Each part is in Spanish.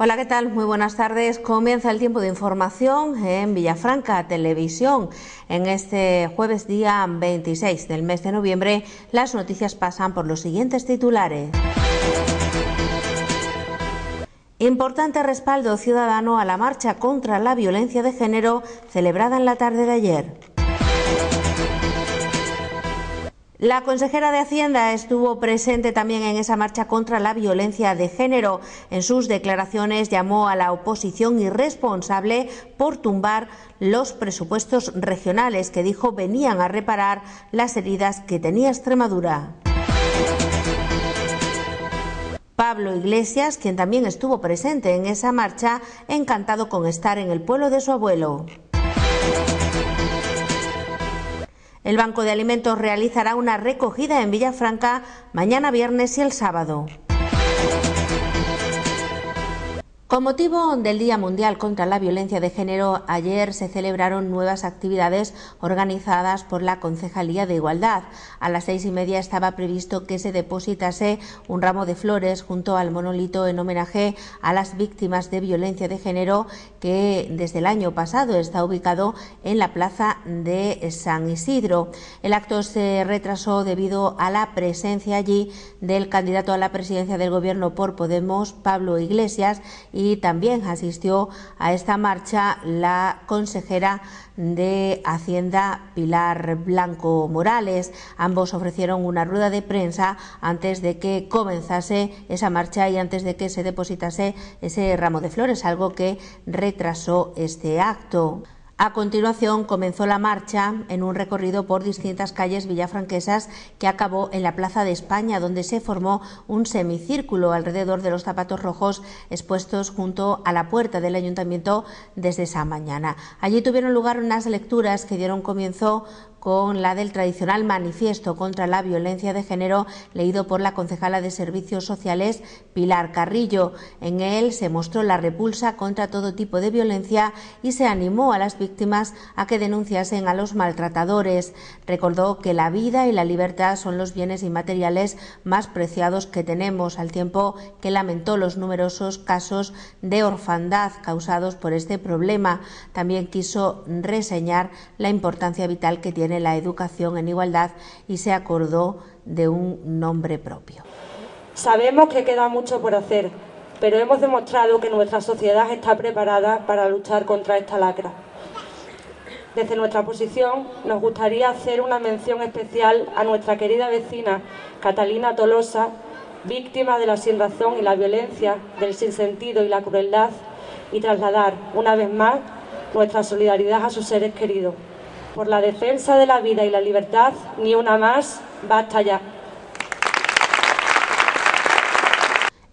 Hola, ¿qué tal? Muy buenas tardes. Comienza el tiempo de información en Villafranca Televisión. En este jueves día 26 del mes de noviembre, las noticias pasan por los siguientes titulares. Importante respaldo ciudadano a la marcha contra la violencia de género celebrada en la tarde de ayer. La consejera de Hacienda estuvo presente también en esa marcha contra la violencia de género. En sus declaraciones llamó a la oposición irresponsable por tumbar los presupuestos regionales que dijo venían a reparar las heridas que tenía Extremadura. Pablo Iglesias, quien también estuvo presente en esa marcha, encantado con estar en el pueblo de su abuelo. El Banco de Alimentos realizará una recogida en Villafranca mañana viernes y el sábado. Con motivo del Día Mundial contra la Violencia de Género, ayer se celebraron nuevas actividades organizadas por la Concejalía de Igualdad. A las seis y media estaba previsto que se depositase un ramo de flores junto al monolito en homenaje a las víctimas de violencia de género que desde el año pasado está ubicado en la plaza de San Isidro. El acto se retrasó debido a la presencia allí del candidato a la presidencia del Gobierno por Podemos, Pablo Iglesias, también asistió a esta marcha la consejera de Hacienda Pilar Blanco Morales. Ambos ofrecieron una rueda de prensa antes de que comenzase esa marcha y antes de que se depositase ese ramo de flores, algo que retrasó este acto. A continuación comenzó la marcha en un recorrido por distintas calles villafranquesas que acabó en la Plaza de España, donde se formó un semicírculo alrededor de los zapatos rojos expuestos junto a la puerta del ayuntamiento desde esa mañana. Allí tuvieron lugar unas lecturas que dieron comienzo con la del tradicional manifiesto contra la violencia de género leído por la concejala de Servicios Sociales Pilar Carrillo. En él se mostró la repulsa contra todo tipo de violencia y se animó a las víctimas a que denunciasen a los maltratadores. Recordó que la vida y la libertad son los bienes inmateriales más preciados que tenemos, al tiempo que lamentó los numerosos casos de orfandad causados por este problema. También quiso reseñar la importancia vital que tiene la educación en igualdad y se acordó de un nombre propio. Sabemos que queda mucho por hacer, pero hemos demostrado que nuestra sociedad está preparada para luchar contra esta lacra. Desde nuestra posición nos gustaría hacer una mención especial a nuestra querida vecina Catalina Tolosa, víctima de la sinrazón y la violencia, del sinsentido y la crueldad, y trasladar una vez más nuestra solidaridad a sus seres queridos por la defensa de la vida y la libertad, ni una más, basta ya.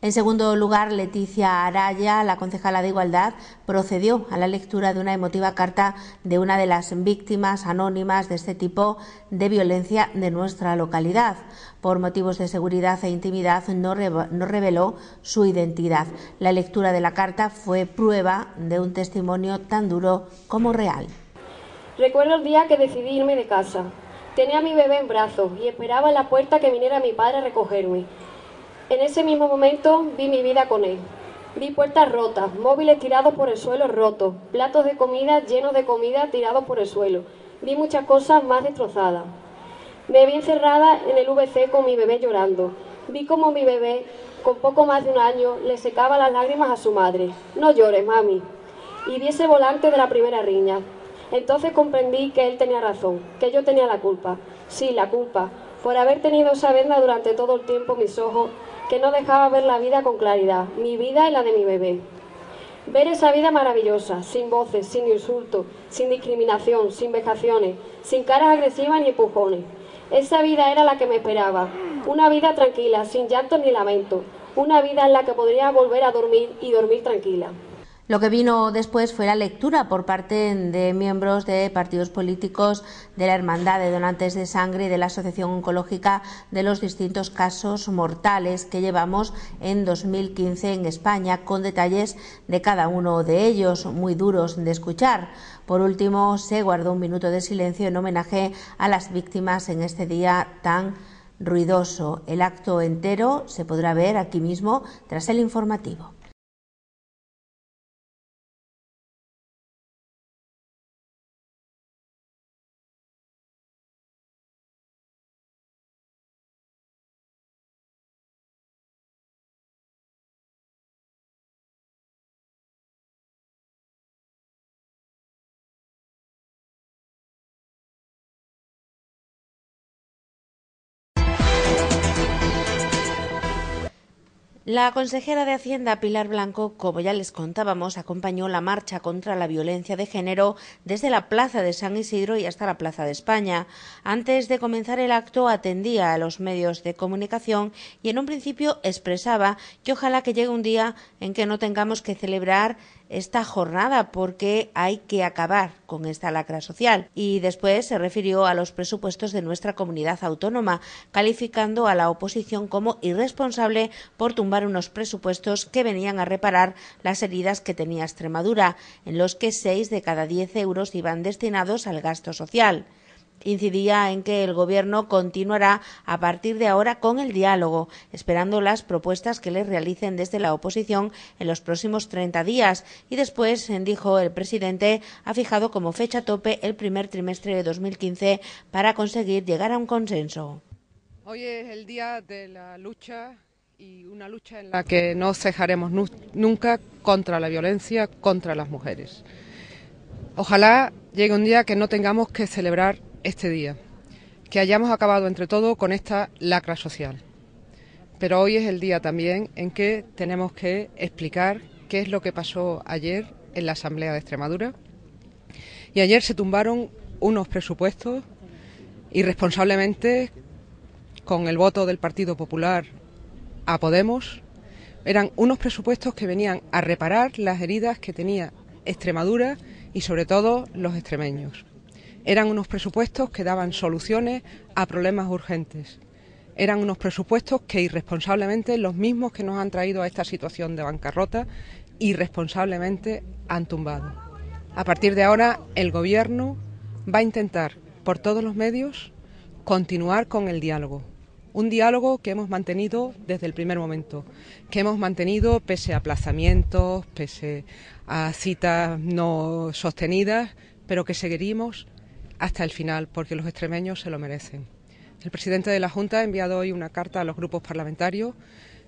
En segundo lugar, Leticia Araya, la concejala de Igualdad, procedió a la lectura de una emotiva carta de una de las víctimas anónimas de este tipo de violencia de nuestra localidad. Por motivos de seguridad e intimidad no, no reveló su identidad. La lectura de la carta fue prueba de un testimonio tan duro como real. Recuerdo el día que decidí irme de casa. Tenía a mi bebé en brazos y esperaba en la puerta que viniera mi padre a recogerme. En ese mismo momento vi mi vida con él. Vi puertas rotas, móviles tirados por el suelo rotos, platos de comida llenos de comida tirados por el suelo. Vi muchas cosas más destrozadas. Me vi encerrada en el VC con mi bebé llorando. Vi como mi bebé, con poco más de un año, le secaba las lágrimas a su madre. No llores, mami. Y vi ese volante de la primera riña. Entonces comprendí que él tenía razón, que yo tenía la culpa. Sí, la culpa, por haber tenido esa venda durante todo el tiempo mis ojos, que no dejaba ver la vida con claridad, mi vida y la de mi bebé. Ver esa vida maravillosa, sin voces, sin insultos, sin discriminación, sin vejaciones, sin caras agresivas ni empujones. Esa vida era la que me esperaba, una vida tranquila, sin llanto ni lamento, una vida en la que podría volver a dormir y dormir tranquila. Lo que vino después fue la lectura por parte de miembros de partidos políticos de la Hermandad de Donantes de Sangre y de la Asociación Oncológica de los distintos casos mortales que llevamos en 2015 en España, con detalles de cada uno de ellos, muy duros de escuchar. Por último, se guardó un minuto de silencio en homenaje a las víctimas en este día tan ruidoso. El acto entero se podrá ver aquí mismo tras el informativo. La consejera de Hacienda, Pilar Blanco, como ya les contábamos, acompañó la marcha contra la violencia de género desde la Plaza de San Isidro y hasta la Plaza de España. Antes de comenzar el acto atendía a los medios de comunicación y en un principio expresaba que ojalá que llegue un día en que no tengamos que celebrar esta jornada porque hay que acabar con esta lacra social. Y después se refirió a los presupuestos de nuestra comunidad autónoma, calificando a la oposición como irresponsable por tumbar unos presupuestos que venían a reparar las heridas que tenía Extremadura, en los que seis de cada diez euros iban destinados al gasto social incidía en que el Gobierno continuará a partir de ahora con el diálogo, esperando las propuestas que le realicen desde la oposición en los próximos 30 días. Y después, dijo el presidente, ha fijado como fecha tope el primer trimestre de 2015 para conseguir llegar a un consenso. Hoy es el día de la lucha y una lucha en la que no cejaremos nunca contra la violencia contra las mujeres. Ojalá llegue un día que no tengamos que celebrar este día, que hayamos acabado entre todos con esta lacra social. Pero hoy es el día también en que tenemos que explicar qué es lo que pasó ayer en la Asamblea de Extremadura. Y ayer se tumbaron unos presupuestos irresponsablemente con el voto del Partido Popular a Podemos. Eran unos presupuestos que venían a reparar las heridas que tenía Extremadura y sobre todo los extremeños. Eran unos presupuestos que daban soluciones a problemas urgentes. Eran unos presupuestos que irresponsablemente los mismos que nos han traído a esta situación de bancarrota, irresponsablemente han tumbado. A partir de ahora, el Gobierno va a intentar, por todos los medios, continuar con el diálogo. Un diálogo que hemos mantenido desde el primer momento, que hemos mantenido pese a aplazamientos, pese a citas no sostenidas, pero que seguiremos hasta el final, porque los extremeños se lo merecen. El presidente de la Junta ha enviado hoy una carta a los grupos parlamentarios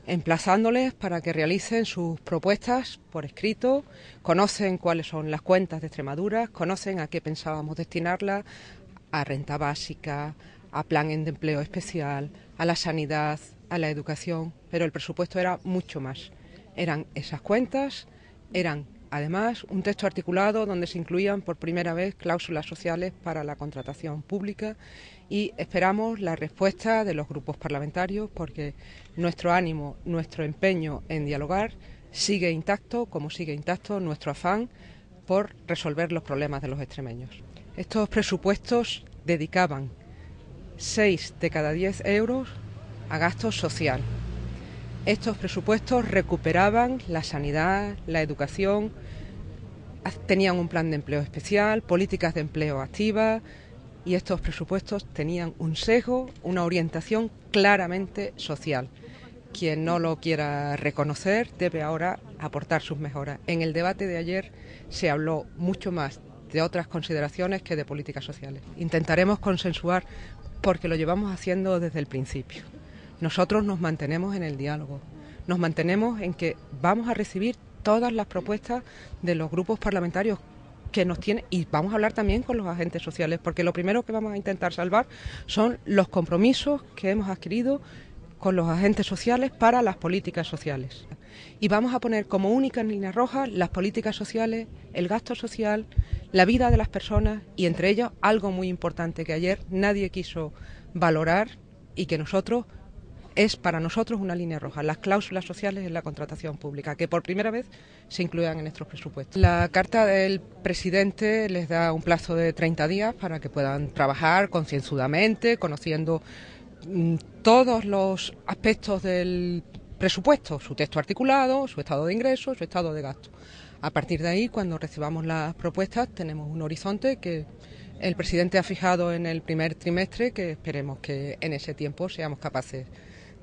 emplazándoles para que realicen sus propuestas por escrito, conocen cuáles son las cuentas de Extremadura, conocen a qué pensábamos destinarlas, a renta básica, a plan de empleo especial, a la sanidad, a la educación, pero el presupuesto era mucho más. Eran esas cuentas, eran Además, un texto articulado donde se incluían por primera vez cláusulas sociales para la contratación pública y esperamos la respuesta de los grupos parlamentarios porque nuestro ánimo, nuestro empeño en dialogar sigue intacto, como sigue intacto nuestro afán por resolver los problemas de los extremeños. Estos presupuestos dedicaban 6 de cada 10 euros a gasto social estos presupuestos recuperaban la sanidad, la educación, tenían un plan de empleo especial, políticas de empleo activas y estos presupuestos tenían un sesgo, una orientación claramente social. Quien no lo quiera reconocer debe ahora aportar sus mejoras. En el debate de ayer se habló mucho más de otras consideraciones que de políticas sociales. Intentaremos consensuar porque lo llevamos haciendo desde el principio. Nosotros nos mantenemos en el diálogo, nos mantenemos en que vamos a recibir todas las propuestas de los grupos parlamentarios que nos tienen y vamos a hablar también con los agentes sociales porque lo primero que vamos a intentar salvar son los compromisos que hemos adquirido con los agentes sociales para las políticas sociales. Y vamos a poner como única línea roja las políticas sociales, el gasto social, la vida de las personas y entre ellos algo muy importante que ayer nadie quiso valorar y que nosotros es para nosotros una línea roja, las cláusulas sociales en la contratación pública, que por primera vez se incluyan en nuestros presupuestos. La carta del presidente les da un plazo de 30 días para que puedan trabajar concienzudamente, conociendo mm, todos los aspectos del presupuesto, su texto articulado, su estado de ingresos, su estado de gasto. A partir de ahí, cuando recibamos las propuestas, tenemos un horizonte que el presidente ha fijado en el primer trimestre, que esperemos que en ese tiempo seamos capaces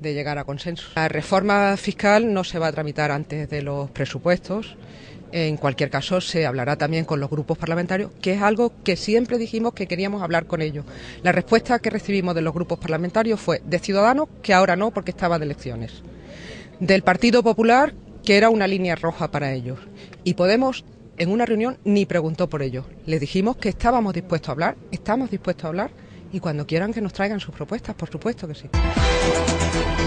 de llegar a consenso. La reforma fiscal no se va a tramitar antes de los presupuestos. En cualquier caso, se hablará también con los grupos parlamentarios, que es algo que siempre dijimos que queríamos hablar con ellos. La respuesta que recibimos de los grupos parlamentarios fue de Ciudadanos, que ahora no, porque estaba de elecciones. Del Partido Popular, que era una línea roja para ellos. Y Podemos, en una reunión, ni preguntó por ellos. Les dijimos que estábamos dispuestos a hablar, estamos dispuestos a hablar y cuando quieran que nos traigan sus propuestas, por supuesto que sí. Thank you.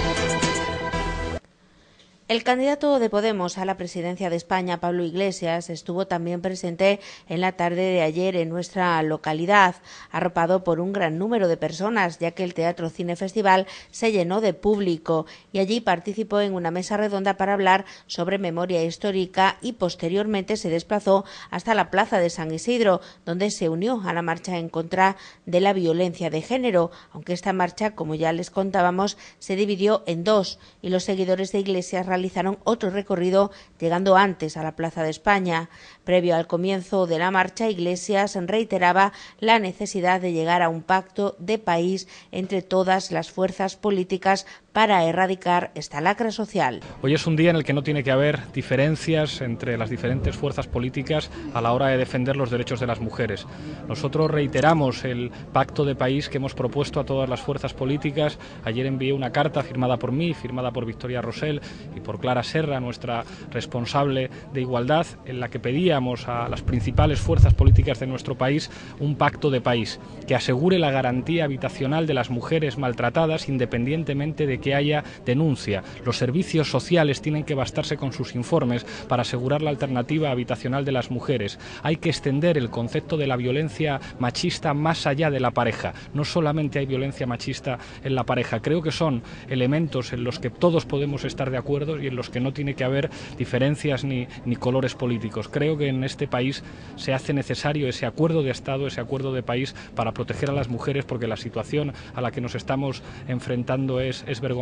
El candidato de Podemos a la presidencia de España, Pablo Iglesias, estuvo también presente en la tarde de ayer en nuestra localidad, arropado por un gran número de personas, ya que el Teatro Cine Festival se llenó de público y allí participó en una mesa redonda para hablar sobre memoria histórica y posteriormente se desplazó hasta la Plaza de San Isidro, donde se unió a la marcha en contra de la violencia de género, aunque esta marcha, como ya les contábamos, se dividió en dos y los seguidores de Iglesias realizaron otro recorrido llegando antes a la Plaza de España. Previo al comienzo de la marcha, Iglesias reiteraba la necesidad de llegar a un pacto de país entre todas las fuerzas políticas para erradicar esta lacra social. Hoy es un día en el que no tiene que haber diferencias entre las diferentes fuerzas políticas a la hora de defender los derechos de las mujeres. Nosotros reiteramos el pacto de país que hemos propuesto a todas las fuerzas políticas. Ayer envié una carta firmada por mí, firmada por Victoria Rosell y por Clara Serra, nuestra responsable de igualdad, en la que pedíamos a las principales fuerzas políticas de nuestro país un pacto de país que asegure la garantía habitacional de las mujeres maltratadas independientemente de que haya denuncia. Los servicios sociales tienen que bastarse con sus informes para asegurar la alternativa habitacional de las mujeres. Hay que extender el concepto de la violencia machista más allá de la pareja. No solamente hay violencia machista en la pareja. Creo que son elementos en los que todos podemos estar de acuerdo y en los que no tiene que haber diferencias ni, ni colores políticos. Creo que en este país se hace necesario ese acuerdo de Estado, ese acuerdo de país para proteger a las mujeres porque la situación a la que nos estamos enfrentando es, es vergonzosa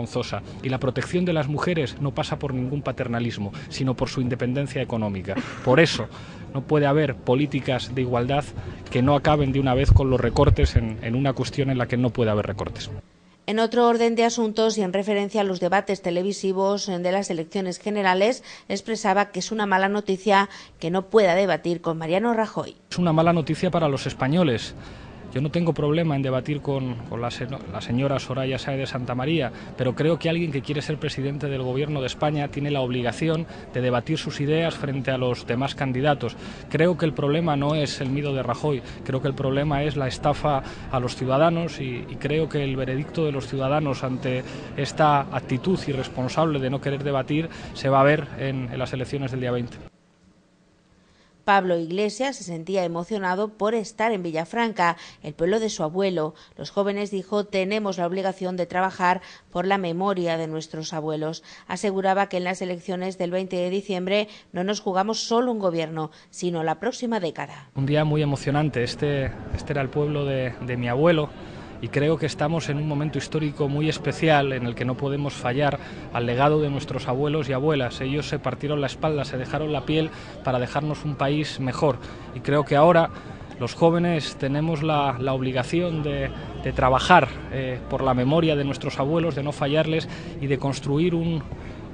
y la protección de las mujeres no pasa por ningún paternalismo, sino por su independencia económica. Por eso no puede haber políticas de igualdad que no acaben de una vez con los recortes en, en una cuestión en la que no puede haber recortes. En otro orden de asuntos y en referencia a los debates televisivos de las elecciones generales, expresaba que es una mala noticia que no pueda debatir con Mariano Rajoy. Es una mala noticia para los españoles. Yo no tengo problema en debatir con, la, señora Soraya Sáez de Santa María, pero creo que alguien que quiere ser presidente del Gobierno de España tiene la obligación de debatir sus ideas frente a los demás candidatos. Creo que el problema no es el miedo de Rajoy, creo que el problema es la estafa a los ciudadanos y, creo que el veredicto de los ciudadanos ante esta actitud irresponsable de no querer debatir se va a ver en, en las elecciones del día 20. Pablo Iglesias se sentía emocionado por estar en Villafranca, el pueblo de su abuelo. Los jóvenes dijo tenemos la obligación de trabajar por la memoria de nuestros abuelos. Aseguraba que en las elecciones del 20 de diciembre no nos jugamos solo un gobierno, sino la próxima década. Un día muy emocionante. Este, este era el pueblo de, de mi abuelo y creo que estamos en un momento histórico muy especial en el que no podemos fallar al legado de nuestros abuelos y abuelas. Ellos se partieron la espalda, se dejaron la piel para dejarnos un país mejor y creo que ahora los jóvenes tenemos la, obligación de, trabajar eh, por la memoria de nuestros abuelos, de no fallarles y de construir un,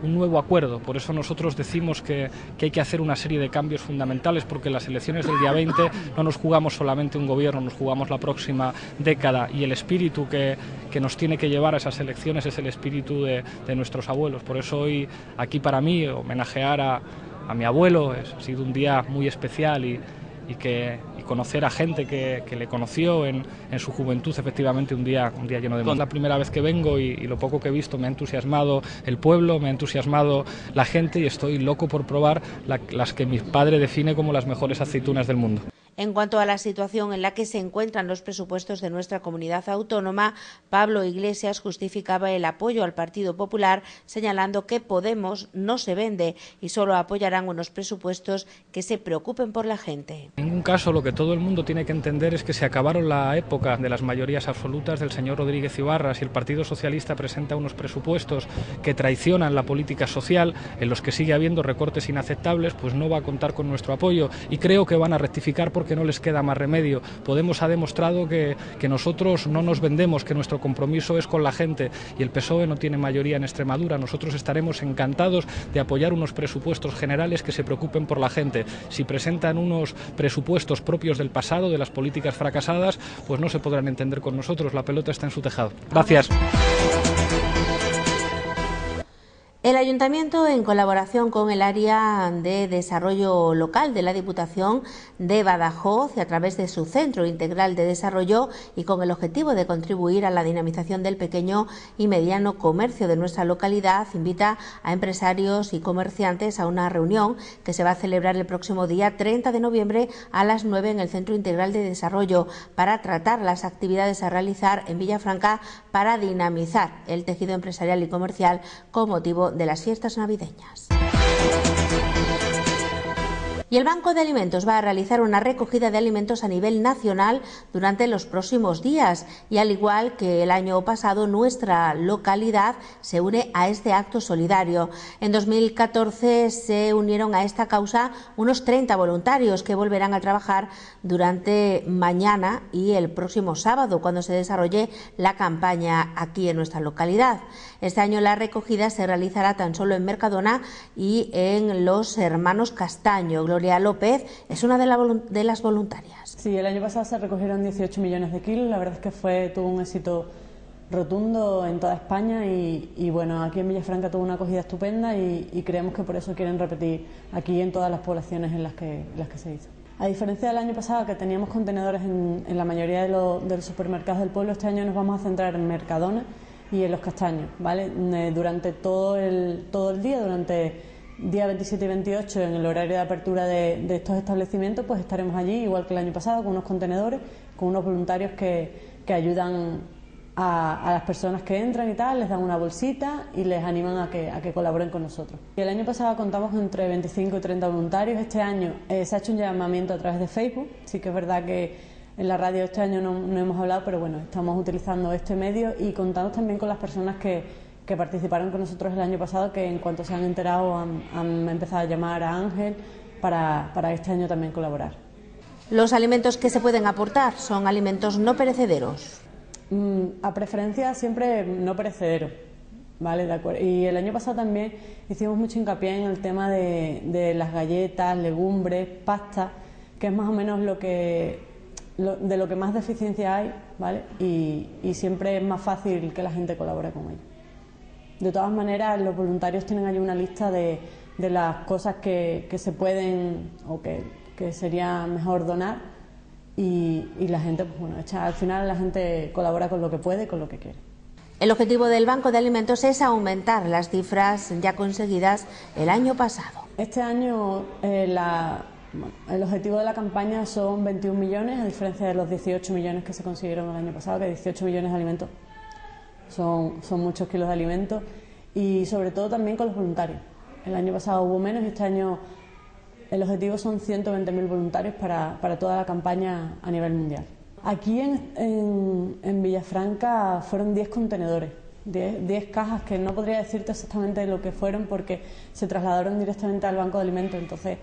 un nuevo acuerdo. Por eso nosotros decimos que, hay que hacer una serie de cambios fundamentales porque las elecciones del día 20 no nos jugamos solamente un gobierno, nos jugamos la próxima década y el espíritu que, nos tiene que llevar a esas elecciones es el espíritu de, nuestros abuelos. Por eso hoy aquí para mí homenajear a, a mi abuelo ha sido un día muy especial y, y que conocer a gente que, le conoció en, su juventud, efectivamente, un día, un día lleno de... Es la primera vez que vengo y, lo poco que he visto me ha entusiasmado el pueblo, me ha entusiasmado la gente y estoy loco por probar las que mi padre define como las mejores aceitunas del mundo. En cuanto a la situación en la que se encuentran los presupuestos de nuestra comunidad autónoma, Pablo Iglesias justificaba el apoyo al Partido Popular, señalando que Podemos no se vende y solo apoyarán unos presupuestos que se preocupen por la gente. En ningún caso lo que todo el mundo tiene que entender es que se acabaron la época de las mayorías absolutas del señor Rodríguez Ibarra. Si el Partido Socialista presenta unos presupuestos que traicionan la política social, en los que sigue habiendo recortes inaceptables, pues no va a contar con nuestro apoyo y creo que van a rectificar porque no les queda más remedio. Podemos ha demostrado que, que nosotros no nos vendemos, que nuestro compromiso es con la gente y el PSOE no tiene mayoría en Extremadura. Nosotros estaremos encantados de apoyar unos presupuestos generales que se preocupen por la gente. Si presentan unos presupuestos propios del pasado, de las políticas fracasadas, pues no se podrán entender con nosotros. La pelota está en su tejado. Gracias. El ayuntamiento, en colaboración con el área de desarrollo local de la Diputación de Badajoz a través de su Centro Integral de Desarrollo y con el objetivo de contribuir a la dinamización del pequeño y mediano comercio de nuestra localidad, invita a empresarios y comerciantes a una reunión que se va a celebrar el próximo día 30 de noviembre a las 9 en el Centro Integral de Desarrollo para tratar las actividades a realizar en Villafranca para dinamizar el tejido empresarial y comercial con motivo de las fiestas navideñas. Y el Banco de Alimentos va a realizar una recogida de alimentos a nivel nacional durante los próximos días y al igual que el año pasado nuestra localidad se une a este acto solidario. En 2014 se unieron a esta causa unos 30 voluntarios que volverán a trabajar durante mañana y el próximo sábado cuando se desarrolle la campaña aquí en nuestra localidad. Este año la recogida se realizará tan solo en Mercadona y en los hermanos Castaño. López es una de, las voluntarias. Sí, el año pasado se recogieron 18 millones de kilos. La verdad es que fue tuvo un éxito rotundo en toda España y, bueno, aquí en Villafranca tuvo una acogida estupenda y, creemos que por eso quieren repetir aquí en todas las poblaciones en las que, las que se hizo. A diferencia del año pasado que teníamos contenedores en, la mayoría de, de, los supermercados del pueblo, este año nos vamos a centrar en Mercadona y en los castaños, ¿vale? Eh, durante todo el, todo el día, durante día 27 y 28 en el horario de apertura de, estos establecimientos, pues estaremos allí, igual que el año pasado, con unos contenedores, con unos voluntarios que, ayudan a, las personas que entran y tal, les dan una bolsita y les animan a que, a que colaboren con nosotros. Y el año pasado contamos entre 25 y 30 voluntarios, este año eh, se ha hecho un llamamiento a través de Facebook, sí que es verdad que en la radio este año no, no hemos hablado, pero bueno, estamos utilizando este medio y contamos también con las personas que que participaron con nosotros el año pasado, que en cuanto se han enterado han, empezado a llamar a Ángel para, para este año también colaborar. Los alimentos que se pueden aportar son alimentos no perecederos. Mm, a preferencia siempre no perecedero. Vale, de acuerdo. Y el año pasado también hicimos mucho hincapié en el tema de, de las galletas, legumbres, pasta, que es más o menos lo que de lo que más deficiencia hay, ¿vale? Y, y siempre es más fácil que la gente colabore con ello. De todas maneras, los voluntarios tienen allí una lista de, las cosas que, se pueden o que, sería mejor donar y, la gente, pues bueno, al final la gente colabora con lo que puede y con lo que quiere. El objetivo del Banco de Alimentos es aumentar las cifras ya conseguidas el año pasado. Este año eh, el objetivo de la campaña son 21 millones, a diferencia de los 18 millones que se consiguieron el año pasado, que 18 millones de alimentos son, son muchos kilos de alimentos y sobre todo también con los voluntarios. El año pasado hubo menos y este año el objetivo son 120.000 voluntarios para, para, toda la campaña a nivel mundial. Aquí en, en, Villafranca fueron 10 contenedores, 10, cajas que no podría decirte exactamente lo que fueron porque se trasladaron directamente al banco de alimentos, entonces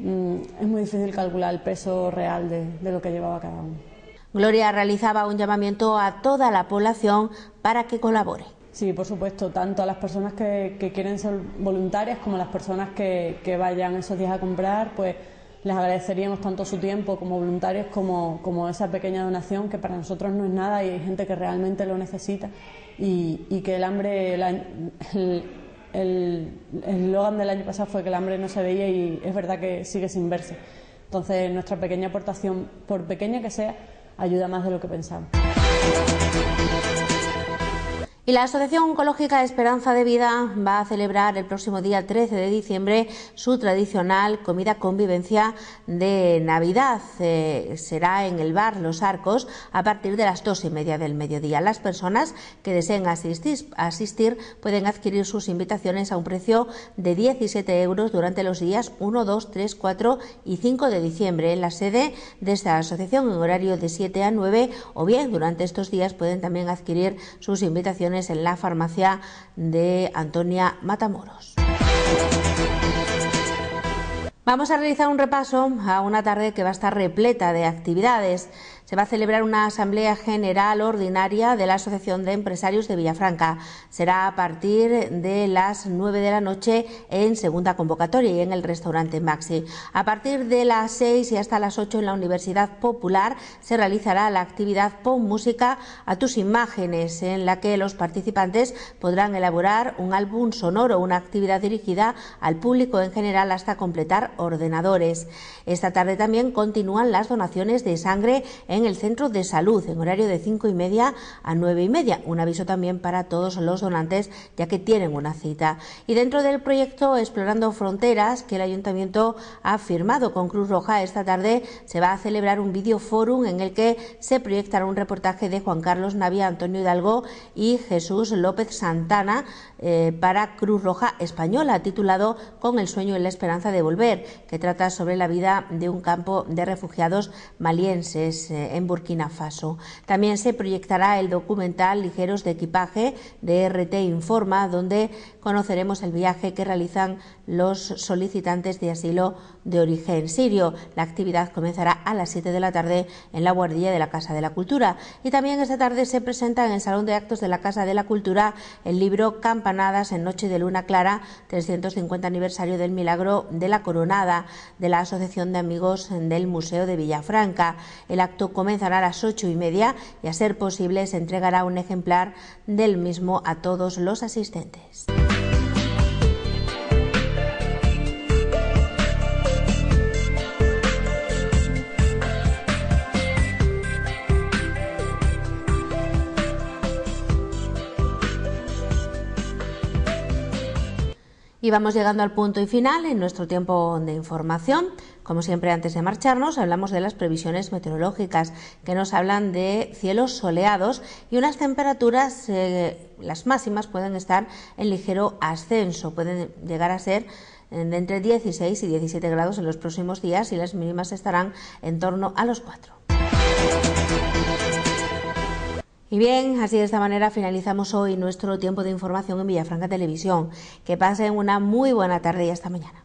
mm, es muy difícil calcular el peso real de, de lo que llevaba cada uno. Gloria realizaba un llamamiento a toda la población para que colabore. Sí, por supuesto, tanto a las personas que, quieren ser voluntarias como a las personas que, vayan esos días a comprar, pues les agradeceríamos tanto su tiempo como voluntarios como, esa pequeña donación que para nosotros no es nada y hay gente que realmente lo necesita y, que el hambre, el eslogan del año pasado fue que el hambre no se veía y es verdad que sigue sin verse. Entonces nuestra pequeña aportación, por pequeña que sea, ayuda más de lo que pensamos. Y la Asociación Oncológica Esperanza de Vida va a celebrar el próximo día 13 de diciembre su tradicional comida convivencia de Navidad. Eh, será en el bar Los Arcos a partir de las dos y media del mediodía. Las personas que deseen asistir, asistir pueden adquirir sus invitaciones a un precio de 17 euros durante los días 1, 2, 3, 4 y 5 de diciembre en la sede de esta asociación en horario de 7 a 9 o bien durante estos días pueden también adquirir sus invitaciones en la farmacia de Antonia Matamoros. Vamos a realizar un repaso a una tarde que va a estar repleta de actividades. Se va a celebrar una asamblea general ordinaria de la Asociación de Empresarios de Villafranca. Será a partir de las 9 de la noche en segunda convocatoria y en el restaurante Maxi. A partir de las 6 y hasta las 8 en la Universidad Popular se realizará la actividad Pon Música a tus imágenes, en la que los participantes podrán elaborar un álbum sonoro, una actividad dirigida al público en general hasta completar ordenadores. Esta tarde también continúan las donaciones de sangre en el centro de salud en horario de cinco y media a nueve y media. Un aviso también para todos los donantes ya que tienen una cita. Y dentro del proyecto Explorando Fronteras que el ayuntamiento ha firmado con Cruz Roja esta tarde se va a celebrar un video forum en el que se proyectará un reportaje de Juan Carlos Navia, Antonio Hidalgo y Jesús López Santana eh, para Cruz Roja Española titulado Con el sueño y la esperanza de volver que trata sobre la vida de un campo de refugiados malienses eh, en Burkina Faso. También se proyectará el documental Ligeros de Equipaje de RT Informa, donde conoceremos el viaje que realizan los solicitantes de asilo de origen sirio. La actividad comenzará a las 7 de la tarde en la guardilla de la Casa de la Cultura. Y también esta tarde se presenta en el Salón de Actos de la Casa de la Cultura el libro Campanadas en Noche de Luna Clara, 350 aniversario del milagro de la coronada de la Asociación de Amigos del Museo de Villafranca. El acto comenzará a las ocho y media y, a ser posible, se entregará un ejemplar del mismo a todos los asistentes. Y vamos llegando al punto y final en nuestro tiempo de información. Como siempre, antes de marcharnos, hablamos de las previsiones meteorológicas que nos hablan de cielos soleados y unas temperaturas, eh, las máximas pueden estar en ligero ascenso, pueden llegar a ser eh, de entre 16 y 17 grados en los próximos días y las mínimas estarán en torno a los 4. Y bien, así de esta manera finalizamos hoy nuestro tiempo de información en Villafranca Televisión. Que pasen una muy buena tarde y hasta mañana.